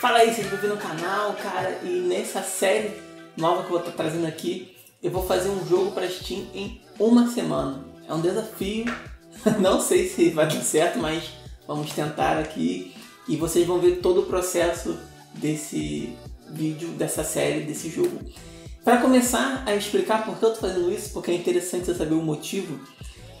Fala aí, seja bem-vindo no canal, cara. E nessa série nova que eu vou estar trazendo aqui, eu vou fazer um jogo para Steam em uma semana. É um desafio, não sei se vai dar certo, mas vamos tentar aqui e vocês vão ver todo o processo desse vídeo, dessa série, desse jogo. Para começar a explicar por que eu estou fazendo isso, porque é interessante você saber o motivo,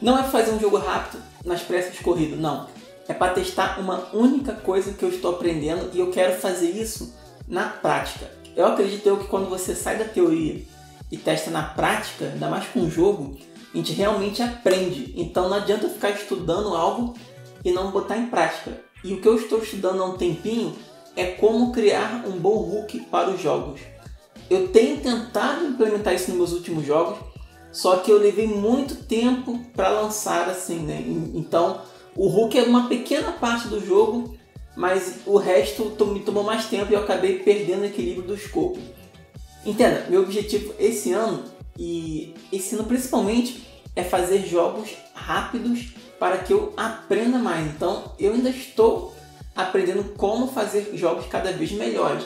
não é fazer um jogo rápido nas pressas de corrida, não é para testar uma única coisa que eu estou aprendendo e eu quero fazer isso na prática. Eu acredito eu que quando você sai da teoria e testa na prática, ainda mais com o jogo, a gente realmente aprende. Então não adianta ficar estudando algo e não botar em prática. E o que eu estou estudando há um tempinho é como criar um bom hook para os jogos. Eu tenho tentado implementar isso nos meus últimos jogos, só que eu levei muito tempo para lançar assim, né? Então o Hulk é uma pequena parte do jogo, mas o resto me tomou mais tempo e eu acabei perdendo o equilíbrio do escopo. Entenda, meu objetivo esse ano, e esse ano principalmente, é fazer jogos rápidos para que eu aprenda mais. Então eu ainda estou aprendendo como fazer jogos cada vez melhores.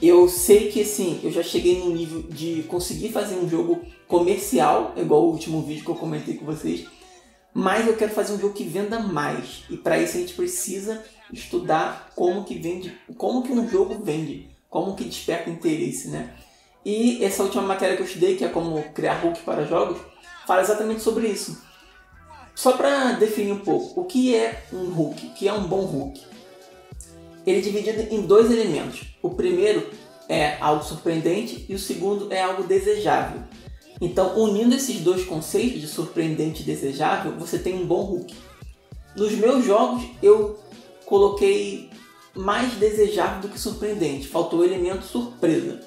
Eu sei que assim, eu já cheguei no nível de conseguir fazer um jogo comercial, igual o último vídeo que eu comentei com vocês, mas eu quero fazer um jogo que venda mais. E para isso a gente precisa estudar como que vende, como que um jogo vende, como que desperta interesse, né? E essa última matéria que eu estudei, que é como criar hook para jogos, fala exatamente sobre isso. Só para definir um pouco, o que é um hook? O que é um bom hook? Ele é dividido em dois elementos. O primeiro é algo surpreendente e o segundo é algo desejável. Então, unindo esses dois conceitos de surpreendente e desejável, você tem um bom hook. Nos meus jogos, eu coloquei mais desejável do que surpreendente, faltou o elemento surpresa.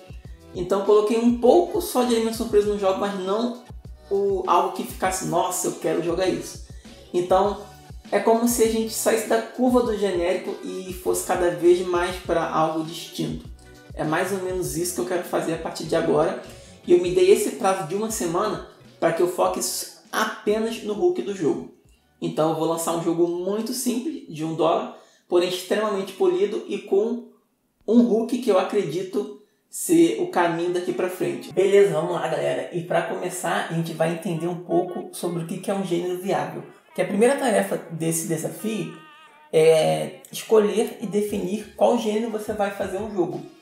Então, coloquei um pouco só de elemento surpresa no jogo, mas não o, algo que ficasse, nossa, eu quero jogar isso. Então, é como se a gente saísse da curva do genérico e fosse cada vez mais para algo distinto. É mais ou menos isso que eu quero fazer a partir de agora e eu me dei esse prazo de uma semana para que eu foque apenas no Hulk do jogo. Então eu vou lançar um jogo muito simples, de um dólar, porém extremamente polido e com um Hulk que eu acredito ser o caminho daqui para frente. Beleza, vamos lá galera. E para começar a gente vai entender um pouco sobre o que é um gênero viável. Que a primeira tarefa desse desafio é escolher e definir qual gênero você vai fazer um jogo.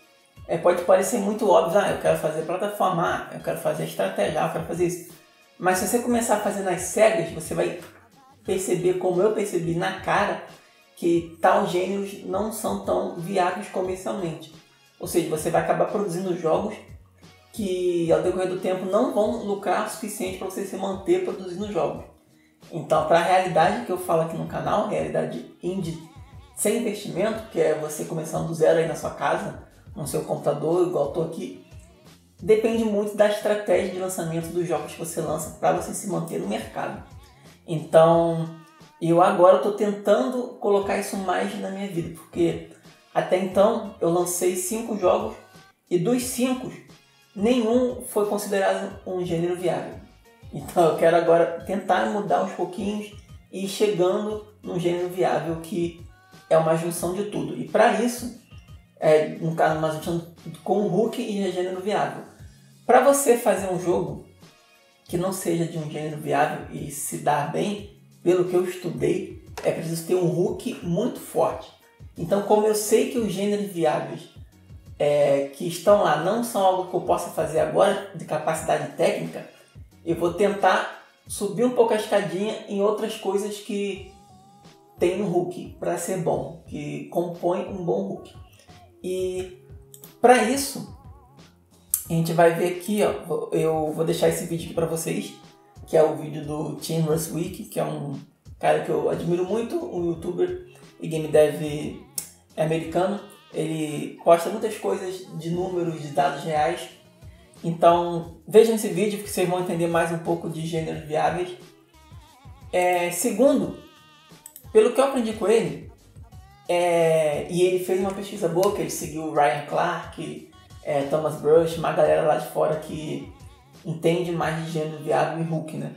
É, pode parecer muito óbvio, ah, eu quero fazer plataforma, eu quero fazer estratégia, eu quero fazer isso. Mas se você começar a fazer nas cegas, você vai perceber, como eu percebi na cara, que tal gêneros não são tão viáveis comercialmente. Ou seja, você vai acabar produzindo jogos que ao decorrer do tempo não vão lucrar o suficiente para você se manter produzindo jogos. Então, para a realidade que eu falo aqui no canal, realidade indie sem investimento, que é você começando do zero aí na sua casa, no seu computador, igual estou aqui, depende muito da estratégia de lançamento dos jogos que você lança para você se manter no mercado. Então, eu agora estou tentando colocar isso mais na minha vida, porque até então eu lancei cinco jogos e dos cinco, nenhum foi considerado um gênero viável. Então eu quero agora tentar mudar uns pouquinhos e ir chegando num gênero viável que é uma junção de tudo. E para isso, é, no caso, mais com o Hulk e gênero viável. Para você fazer um jogo que não seja de um gênero viável e se dar bem, pelo que eu estudei, é preciso ter um Hulk muito forte. Então, como eu sei que os gêneros viáveis é, que estão lá não são algo que eu possa fazer agora de capacidade técnica, eu vou tentar subir um pouco a escadinha em outras coisas que tem no Hulk para ser bom, que compõe um bom Hulk. E para isso, a gente vai ver aqui, ó, eu vou deixar esse vídeo aqui para vocês, que é o vídeo do Tim Ruswick, que é um cara que eu admiro muito, um youtuber e game dev americano. Ele posta muitas coisas de números, de dados reais. Então vejam esse vídeo que vocês vão entender mais um pouco de gêneros viáveis. É, segundo, pelo que eu aprendi com ele, é, e ele fez uma pesquisa boa, que ele seguiu Ryan Clark, é, Thomas Brush, uma galera lá de fora que entende mais de gênero viável e Hulk, né?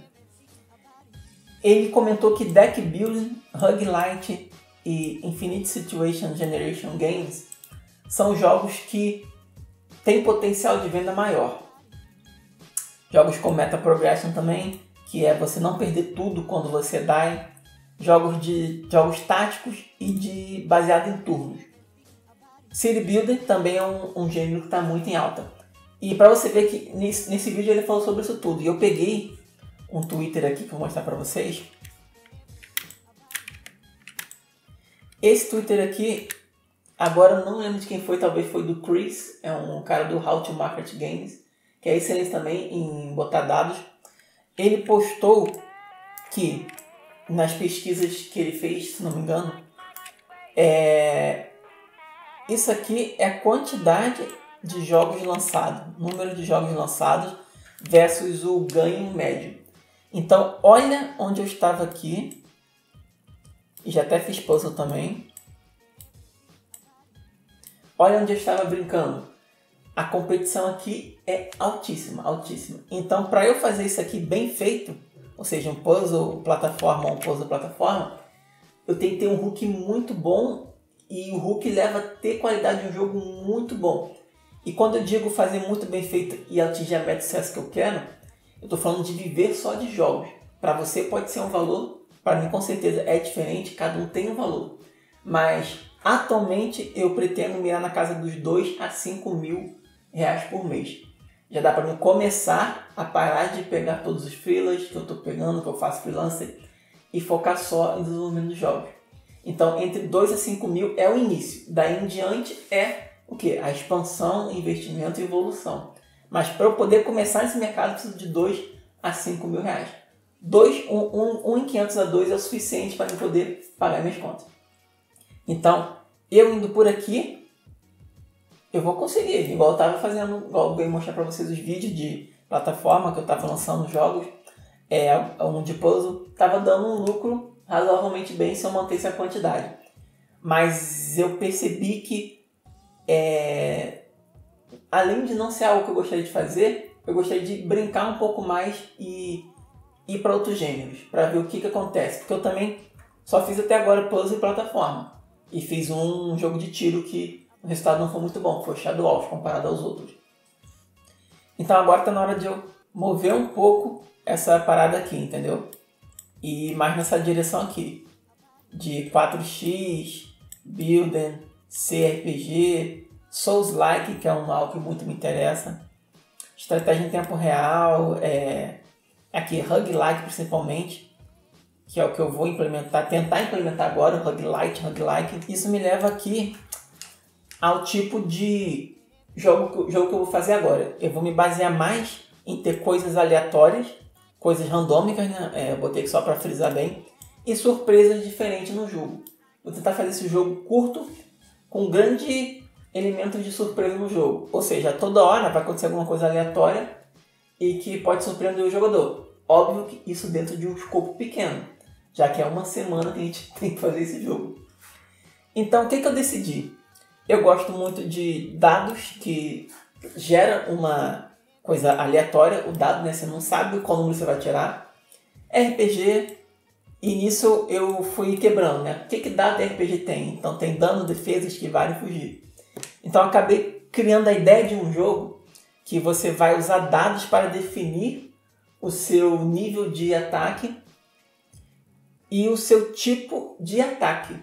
Ele comentou que deck building, Hug Light e Infinite Situation Generation Games são jogos que têm potencial de venda maior. Jogos com Meta Progression também, que é você não perder tudo quando você dá. Jogos de jogos táticos e de baseado em turnos. City Builder também é um, um gênero que está muito em alta. E para você ver que nesse, nesse vídeo ele falou sobre isso tudo. E eu peguei um Twitter aqui que eu vou mostrar para vocês. Esse Twitter aqui, agora eu não lembro de quem foi, talvez foi do Chris, é um cara do How to Market Games, que é excelente também em botar dados. Ele postou que nas pesquisas que ele fez, se não me engano, é, isso aqui é a quantidade de jogos lançados, número de jogos lançados versus o ganho médio. Então, olha onde eu estava aqui. E já até fiz puzzle também. Olha onde eu estava brincando. A competição aqui é altíssima, altíssima. Então, para eu fazer isso aqui bem feito, ou seja, um puzzle plataforma ou um puzzle plataforma, eu tenho que ter um hook muito bom e o hook leva a ter qualidade de um jogo muito bom. E quando eu digo fazer muito bem feito e atingir a meta de sucesso que eu quero, eu estou falando de viver só de jogos. Para você pode ser um valor, para mim com certeza é diferente, cada um tem um valor. Mas atualmente eu pretendo mirar na casa dos 2 a 5 mil reais por mês. Já dá para mim começar a parar de pegar todos os freelas que eu estou pegando, que eu faço freelancer, e focar só em desenvolvimento de jogos. Então, entre 2 a 5 mil é o início. Daí em diante é o que? A expansão, investimento e evolução. Mas para eu poder começar esse mercado, eu preciso de 2 a 5 mil reais. 2, 1 um, um, em 500 a 2 é o suficiente para eu poder pagar minhas contas. Então, eu indo por aqui, eu vou conseguir. Igual eu estava fazendo, igual eu mostrar para vocês os vídeos de plataforma que eu estava lançando jogos, é, um de puzzle, estava dando um lucro razoavelmente bem se eu mantesse a quantidade. Mas eu percebi que é, além de não ser algo que eu gostaria de fazer, eu gostaria de brincar um pouco mais e ir para outros gêneros, para ver o que, que acontece. Porque eu também só fiz até agora puzzle e plataforma. E fiz um jogo de tiro que o resultado não foi muito bom, foi Shadow comparado aos outros. Então agora está na hora de eu mover um pouco essa parada aqui, entendeu? E mais nessa direção aqui. De 4x, Building, CRPG, Souls-like, que é um algo que muito me interessa. Estratégia em tempo real, é, aqui Hug-like principalmente, que é o que eu vou implementar, tentar implementar agora, o Hug-Light, Hug-like. Isso me leva aqui ao tipo de jogo, jogo que eu vou fazer agora. Eu vou me basear mais em ter coisas aleatórias, coisas randômicas, né? É, eu botei aqui só para frisar bem, e surpresas diferentes no jogo. Vou tentar fazer esse jogo curto, com grande elementos de surpresa no jogo. Ou seja, toda hora vai acontecer alguma coisa aleatória e que pode surpreender o jogador. Óbvio que isso dentro de um escopo pequeno, já que é uma semana que a gente tem que fazer esse jogo. Então, o que, que eu decidi? Eu gosto muito de dados que gera uma coisa aleatória. O dado, né? Você não sabe qual número você vai tirar. RPG, e nisso eu fui quebrando, né? O que, que dado RPG tem? Então tem dano, defesa, esquivar e fugir. Então eu acabei criando a ideia de um jogo que você vai usar dados para definir o seu nível de ataque e o seu tipo de ataque.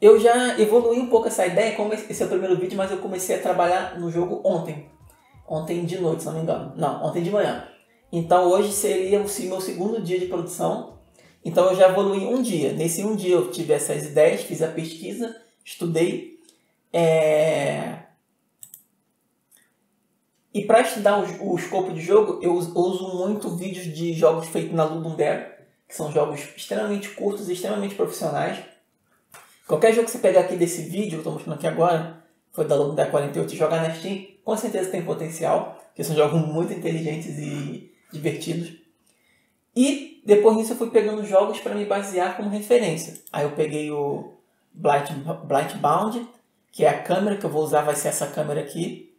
Eu já evolui um pouco essa ideia, como esse é o primeiro vídeo, mas eu comecei a trabalhar no jogo ontem. Ontem de noite, se não me engano. Não, ontem de manhã. Então hoje seria o meu segundo dia de produção. Então eu já evolui um dia. Nesse um dia eu tive essas ideias, fiz a pesquisa, estudei é... E para estudar o, o, escopo de jogo, eu uso muito vídeos de jogos feitos na Ludumdare, que são jogos extremamente curtos extremamente profissionais. Qualquer jogo que você pegar aqui desse vídeo, que eu estou mostrando aqui agora, foi da Ludumdare 48 e jogar na Steam, com certeza tem potencial, porque são jogos muito inteligentes e divertidos. E depois disso eu fui pegando jogos para me basear como referência. Aí eu peguei o Blight, Blightbound, que é a câmera que eu vou usar, vai ser essa câmera aqui.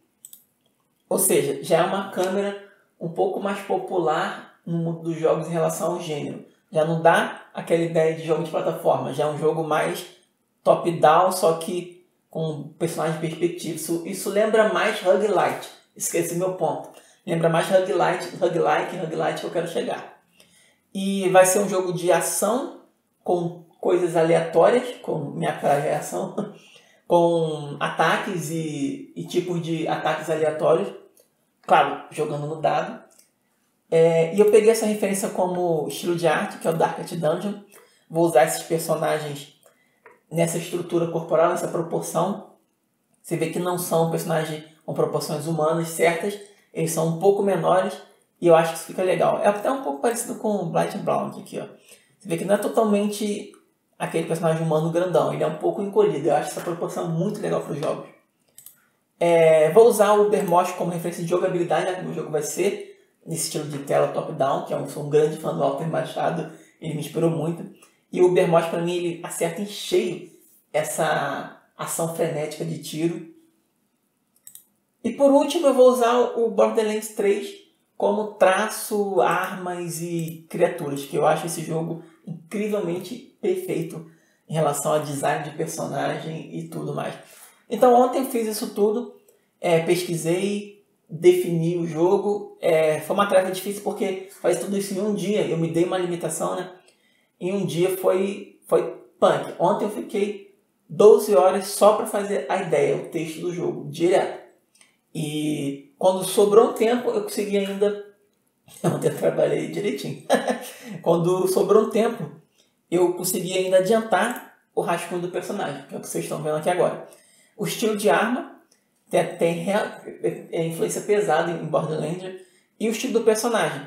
Ou seja, já é uma câmera um pouco mais popular no mundo dos jogos em relação ao gênero. Já não dá aquela ideia de jogo de plataforma, já é um jogo mais top-down, só que com personagem perspectiva. Isso, isso lembra mais Light. Esqueci meu ponto. Lembra mais Roguelite, Roguelike, Roguelite que eu quero chegar. E vai ser um jogo de ação com coisas aleatórias, com minha praia é ação, com ataques e, e tipos de ataques aleatórios. Claro, jogando no dado. É, e eu peguei essa referência como estilo de arte, que é o Dark Dungeon. Vou usar esses personagens nessa estrutura corporal, nessa proporção. Você vê que não são personagens com proporções humanas certas, eles são um pouco menores e eu acho que isso fica legal. É até um pouco parecido com Blight Brown aqui, ó. Você vê que não é totalmente aquele personagem humano grandão, ele é um pouco encolhido. Eu acho essa proporção muito legal para os jogos. É, vou usar o Ubermosh como referência de jogabilidade, né, o jogo vai ser, nesse estilo de tela top-down, que é um, sou um grande fã do Walter Machado, ele me inspirou muito. E o Ubermosh, para mim, ele acerta em cheio essa ação frenética de tiro. E por último, eu vou usar o Borderlands 3 como traço, armas e criaturas, que eu acho esse jogo incrivelmente perfeito em relação a design de personagem e tudo mais. Então ontem eu fiz isso tudo, é, pesquisei, defini o jogo. É, foi uma tarefa difícil porque faz tudo isso em um dia. Eu me dei uma limitação, né? Em um dia foi, foi punk. Ontem eu fiquei 12 horas só para fazer a ideia, o texto do jogo, direto. E quando sobrou um tempo, eu consegui ainda. Ontem eu trabalhei direitinho. quando sobrou um tempo, eu consegui ainda adiantar o rascunho do personagem, que é o que vocês estão vendo aqui agora. O estilo de arma tem, tem é, influência pesada em Borderlands e o estilo do personagem,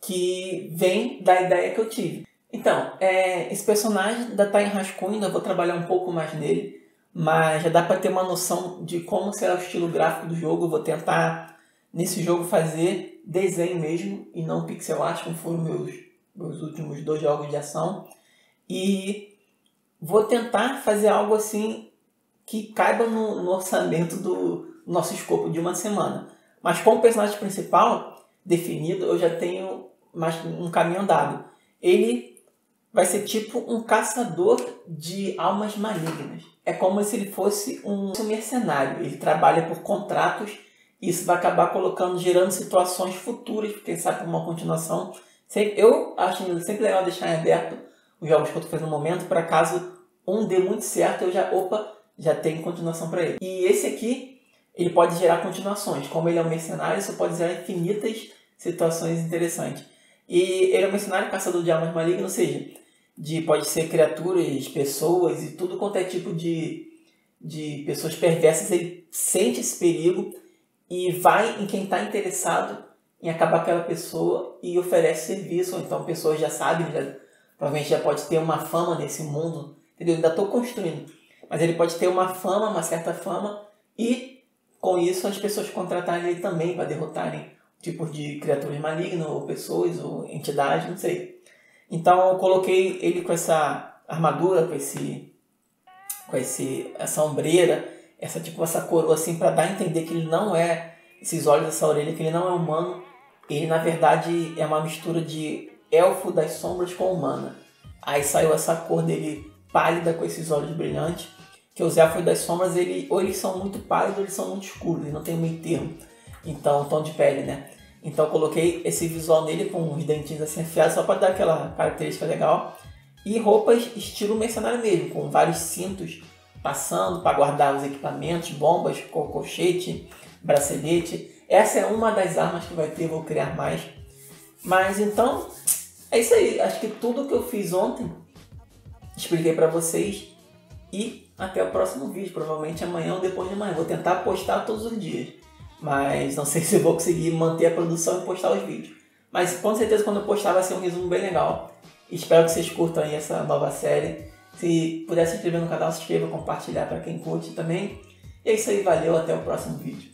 que vem da ideia que eu tive. Então, é, esse personagem ainda está em rascunho, ainda vou trabalhar um pouco mais nele, mas já dá para ter uma noção de como será o estilo gráfico do jogo. Eu vou tentar, nesse jogo, fazer desenho mesmo e não pixel art, como foram meus, meus últimos dois jogos de ação. E vou tentar fazer algo assim que caiba no, no orçamento do nosso escopo de uma semana. Mas com o personagem principal definido, eu já tenho mais um caminho andado. Ele vai ser tipo um caçador de almas malignas. É como se ele fosse um mercenário. Ele trabalha por contratos e isso vai acabar colocando, gerando situações futuras, quem sabe uma continuação. Eu acho sempre legal deixar em aberto os jogos que eu estou fazendo no momento, para caso um dê muito certo, eu já, opa, já tem continuação para ele. E esse aqui, ele pode gerar continuações. Como ele é um mercenário, isso pode gerar infinitas situações interessantes. E ele é um mercenário caçador de almas malignas, ou seja, de, pode ser criaturas, pessoas e tudo quanto é tipo de, de pessoas perversas. Ele sente esse perigo e vai em quem está interessado em acabar aquela pessoa e oferece serviço. Então pessoas já sabem, já Provavelmente já pode ter uma fama nesse mundo, entendeu? Ainda estou construindo. Mas ele pode ter uma fama, uma certa fama, e com isso as pessoas contratarem ele também para derrotarem tipos de criaturas malignas, ou pessoas, ou entidades, não sei. Então eu coloquei ele com essa armadura, com esse com esse essa ombreira, essa tipo essa coroa assim para dar a entender que ele não é esses olhos, essa orelha, que ele não é humano. Ele na verdade é uma mistura de elfo das sombras com humana. Aí saiu essa cor dele pálida com esses olhos brilhantes. Que os elfos das sombras, ele, ou eles são muito pálidos ou eles são muito escuros, eles não tem meio termo. Então, tom de pele, né? Então, coloquei esse visual nele com os dentinhos assim afiados, só para dar aquela característica legal. E roupas estilo mercenário mesmo, com vários cintos passando para guardar os equipamentos, bombas, colchete, bracelete. Essa é uma das armas que vai ter, vou criar mais. Mas então, é isso aí. Acho que tudo que eu fiz ontem expliquei para vocês. E até o próximo vídeo. Provavelmente amanhã ou depois de amanhã. Vou tentar postar todos os dias. Mas não sei se eu vou conseguir manter a produção e postar os vídeos. Mas com certeza quando eu postar vai ser um resumo bem legal. Espero que vocês curtam aí essa nova série. Se puder se inscrever no canal, se inscreva, compartilhar para quem curte também. E é isso aí, valeu, até o próximo vídeo.